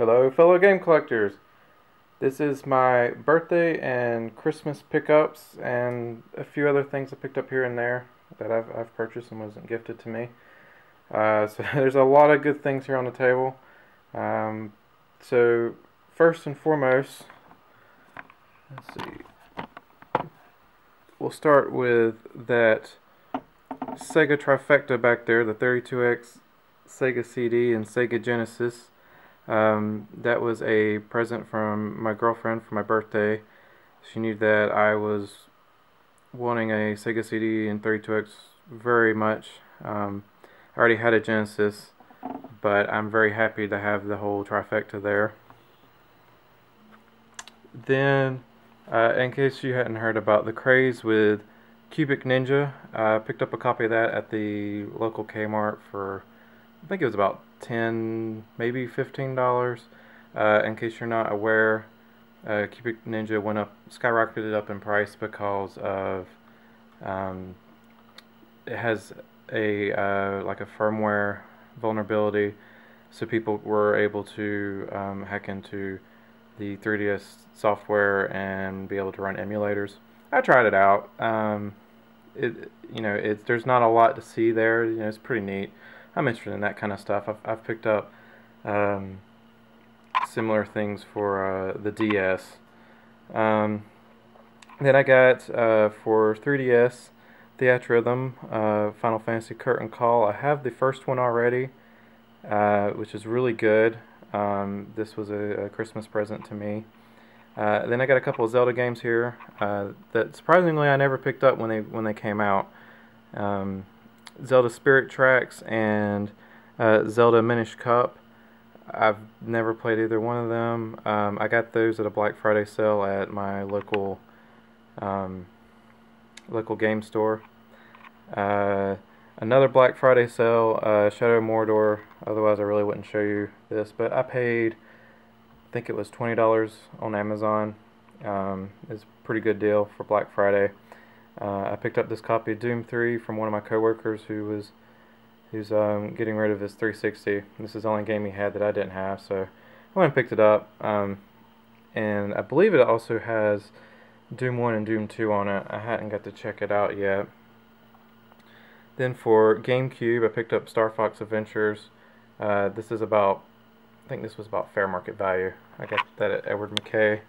Hello, fellow game collectors. This is my birthday and Christmas pickups and a few other things I picked up here and there that I've, I've purchased and wasn't gifted to me. Uh, so there's a lot of good things here on the table. Um, so first and foremost, let's see. We'll start with that Sega trifecta back there, the 32X Sega CD and Sega Genesis. Um, that was a present from my girlfriend for my birthday. She knew that I was wanting a Sega CD and 32X very much. Um, I already had a Genesis, but I'm very happy to have the whole trifecta there. Then, uh, in case you hadn't heard about the craze with Cubic Ninja, I uh, picked up a copy of that at the local Kmart for, I think it was about 10 maybe $15 uh, in case you're not aware uh, Cubic Ninja went up skyrocketed up in price because of um, it has a uh, like a firmware vulnerability. So people were able to um, hack into the 3ds software and be able to run emulators. I tried it out. Um, it you know it's there's not a lot to see there. You know it's pretty neat I'm interested in that kind of stuff. I've, I've picked up um, similar things for uh, the DS. Um, then I got uh, for 3DS Theatrhythm, uh, Final Fantasy Curtain Call. I have the first one already, uh, which is really good. Um, this was a, a, Christmas present to me. Uh, then I got a couple of Zelda games here uh, that surprisingly I never picked up when they when they came out. Um, Zelda Spirit Tracks and uh, Zelda Minish Cap. I've never played either one of them. Um, I got those at a Black Friday sale at my local um, local game store. Uh, another Black Friday sale, uh, Shadow Mordor. Otherwise, I really wouldn't show you this, but I paid, I think it was twenty dollars on Amazon. Um, it's a pretty good deal for Black Friday. Uh, I picked up this copy of Doom 3 from one of my coworkers who was who's um, getting rid of his 360. This is the only game he had that I didn't have, so I went and picked it up. Um, and I believe it also has Doom 1 and Doom 2 on it. I hadn't got to check it out yet. Then for GameCube, I picked up Star Fox Adventures. Uh, this is about, I think this was about fair market value. I got that at Edward McKay.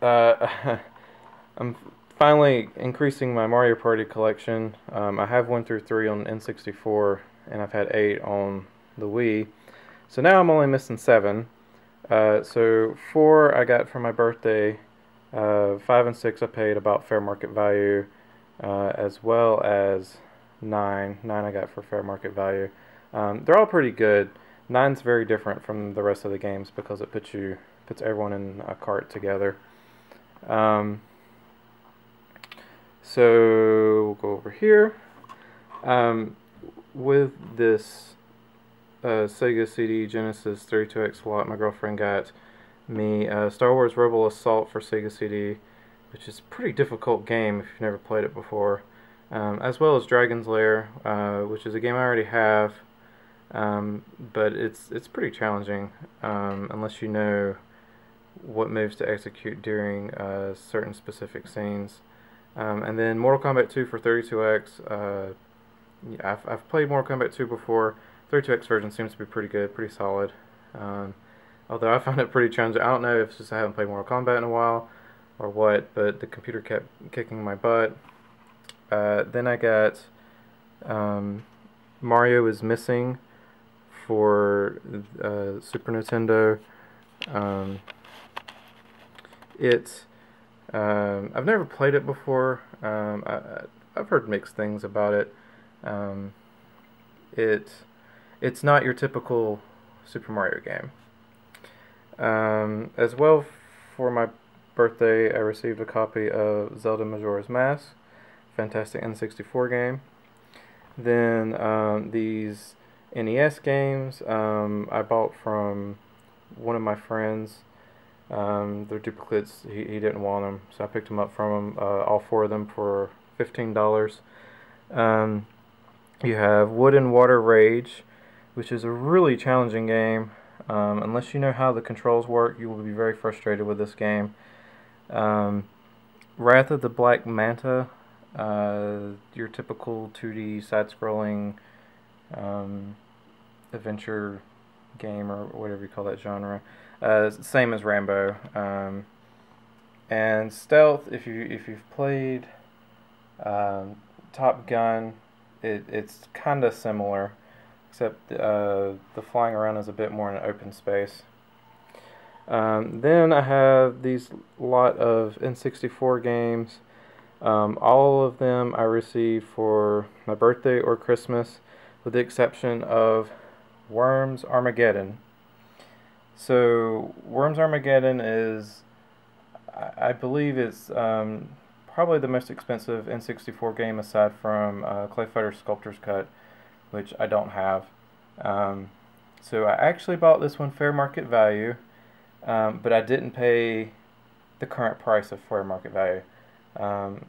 Uh, I'm finally increasing my Mario Party collection. Um, I have 1 through 3 on N64 and I've had 8 on the Wii. So now I'm only missing 7. Uh, so 4 I got for my birthday. Uh, 5 and 6 I paid about fair market value uh, as well as 9. 9 I got for fair market value. Um, they're all pretty good. 9's very different from the rest of the games because it puts you puts everyone in a cart together. Um, so we'll go over here. Um, with this uh, Sega CD Genesis 32X slot, my girlfriend got me uh, Star Wars Rebel Assault for Sega CD, which is a pretty difficult game if you've never played it before, um, as well as Dragon's Lair, uh, which is a game I already have, um, but it's it's pretty challenging um, unless you know what moves to execute during uh, certain specific scenes. Um, and then Mortal Kombat 2 for 32X. Uh, yeah, I've, I've played Mortal Kombat 2 before. 32X version seems to be pretty good, pretty solid. Um, although I found it pretty challenging. I don't know if it's just I haven't played Mortal Kombat in a while or what, but the computer kept kicking my butt. Uh, then I got um, Mario is Missing for uh, Super Nintendo. Um, it's um, I've never played it before. Um, I, have heard mixed things about it. Um, it it's not your typical Super Mario game. Um, as well, for my birthday, I received a copy of Zelda Majora's Mask, fantastic N64 game. Then um, these NES games um, I bought from one of my friends. Um, they're duplicates. He, he didn't want them, so I picked them up from him. Uh, all four of them for fifteen dollars. Um, you have Wood and Water Rage, which is a really challenging game. Um, unless you know how the controls work, you will be very frustrated with this game. Um, Wrath of the Black Manta, uh, your typical 2D side-scrolling um, adventure game or whatever you call that genre. Uh, same as Rambo. Um, and stealth, if you if you've played um, Top Gun, it, it's kind of similar, except uh, the flying around is a bit more in an open space. Um, then I have these lot of N64 games. Um, all of them I received for my birthday or Christmas, with the exception of Worms Armageddon. So Worms Armageddon is, I believe, it's um, probably the most expensive N64 game aside from uh, Clay Fighter Sculptor's Cut, which I don't have. Um, so I actually bought this one fair market value, um, but I didn't pay the current price of fair market value. Um,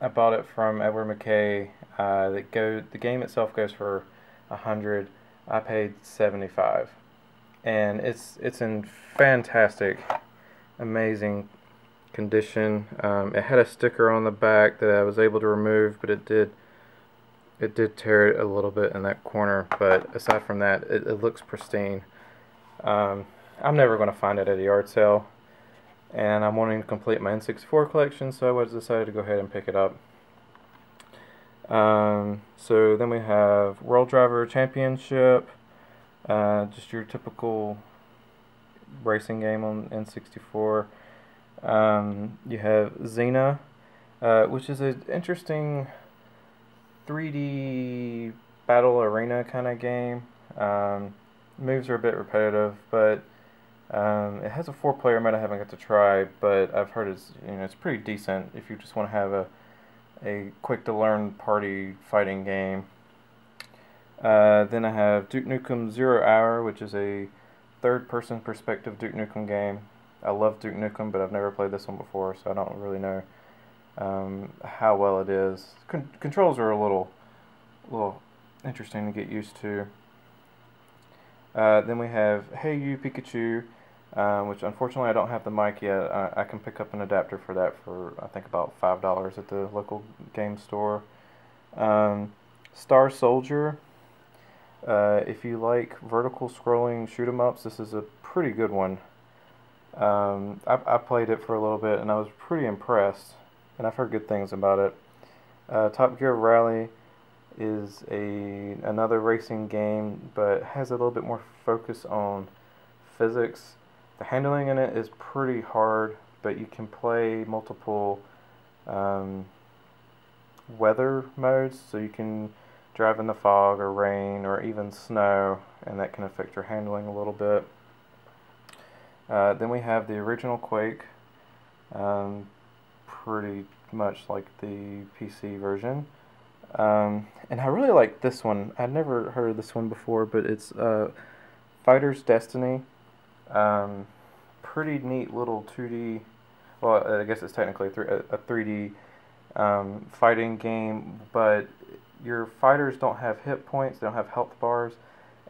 I bought it from Edward McKay. Uh, that go the game itself goes for a hundred. I paid seventy five, and it's it's in fantastic, amazing condition. Um, it had a sticker on the back that I was able to remove, but it did it did tear it a little bit in that corner. But aside from that, it, it looks pristine. Um, I'm never going to find it at a yard sale and I'm wanting to complete my N64 collection so I was decided to go ahead and pick it up. Um, so then we have World Driver Championship, uh, just your typical racing game on N64. Um, you have Xena, uh, which is an interesting 3D battle arena kind of game. Um, moves are a bit repetitive, but um, it has a four-player mode I haven't got to try, but I've heard it's you know it's pretty decent if you just want to have a a quick-to-learn party fighting game. Uh, then I have Duke Nukem Zero Hour, which is a third-person perspective Duke Nukem game. I love Duke Nukem, but I've never played this one before, so I don't really know um, how well it is. Con controls are a little, little interesting to get used to. Uh, then we have Hey You Pikachu, um, which unfortunately I don't have the mic yet. I, I, can pick up an adapter for that for I think about five dollars at the local game store. Um, Star Soldier. Uh, if you like vertical scrolling shoot 'em ups, this is a pretty good one. Um, I, I, played it for a little bit and I was pretty impressed, and I've heard good things about it. Uh, Top Gear Rally is a another racing game, but has a little bit more focus on physics the handling in it is pretty hard, but you can play multiple um, weather modes, so you can drive in the fog or rain or even snow, and that can affect your handling a little bit. Uh, then we have the original Quake, um, pretty much like the PC version. Um, and I really like this one. I'd never heard of this one before, but it's uh, Fighter's Destiny. Um, pretty neat little 2D, well, I guess it's technically a 3D um, fighting game, but your fighters don't have hit points, they don't have health bars.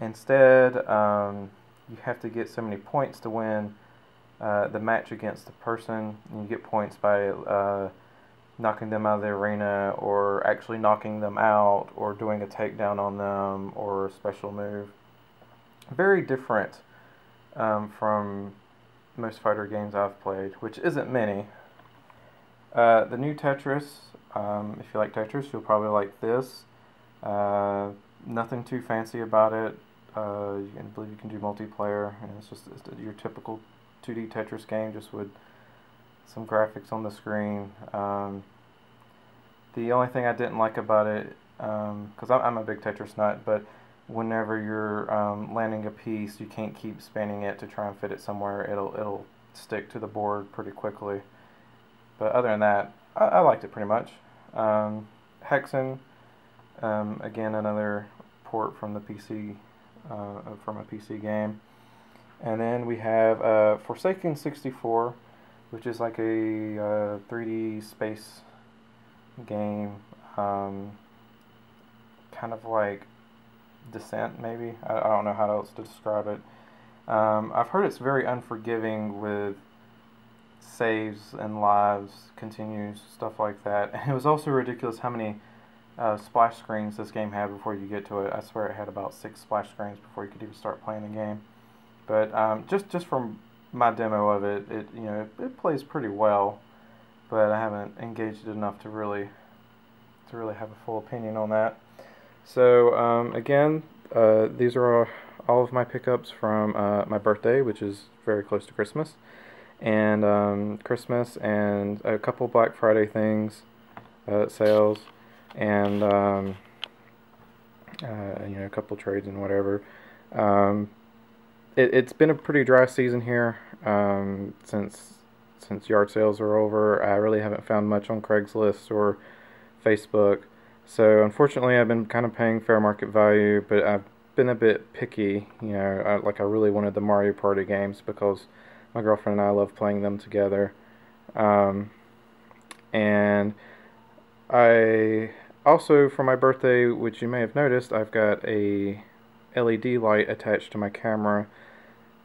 Instead, um, you have to get so many points to win uh, the match against the person. And you get points by uh, knocking them out of the arena, or actually knocking them out, or doing a takedown on them, or a special move. Very different um, from most fighter games I've played, which isn't many. Uh, the new Tetris, um, if you like Tetris, you'll probably like this. Uh, nothing too fancy about it. Uh, you can believe you can do multiplayer, and it's just it's your typical 2D Tetris game, just with some graphics on the screen. Um, the only thing I didn't like about it, because um, I'm, a big Tetris nut, but whenever you're um, landing a piece, you can't keep spanning it to try and fit it somewhere. It'll it'll stick to the board pretty quickly. But other than that, I, I liked it pretty much. Um, Hexen, um, again another port from the PC uh, from a PC game. And then we have uh, Forsaken 64, which is like a uh, 3D space game, um, kind of like Descent, maybe. I, I don't know how else to describe it. Um, I've heard it's very unforgiving with saves and lives, continues, stuff like that. And it was also ridiculous how many uh, splash screens this game had before you get to it. I swear it had about six splash screens before you could even start playing the game. But um, just just from my demo of it, it you know it, it, plays pretty well, but I haven't engaged it enough to really to really have a full opinion on that. So um, again, uh, these are all, of my pickups from uh, my birthday, which is very close to Christmas, and um, Christmas and a couple Black Friday things, uh, sales and um, uh, you know a couple trades and whatever. Um, it, has been a pretty dry season here um, since since yard sales are over. I really haven't found much on Craigslist or Facebook. So unfortunately, I've been kind of paying fair market value, but I've been a bit picky. You know, I, like I really wanted the Mario Party games because my girlfriend and I love playing them together. Um, and I also, for my birthday, which you may have noticed, I've got a LED light attached to my camera.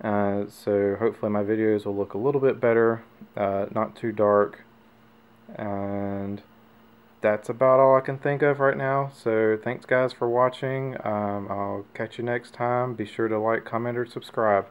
Uh, so hopefully my videos will look a little bit better, uh, not too dark. And that's about all I can think of right now. So thanks guys for watching. Um, I'll catch you next time. Be sure to like, comment, or subscribe.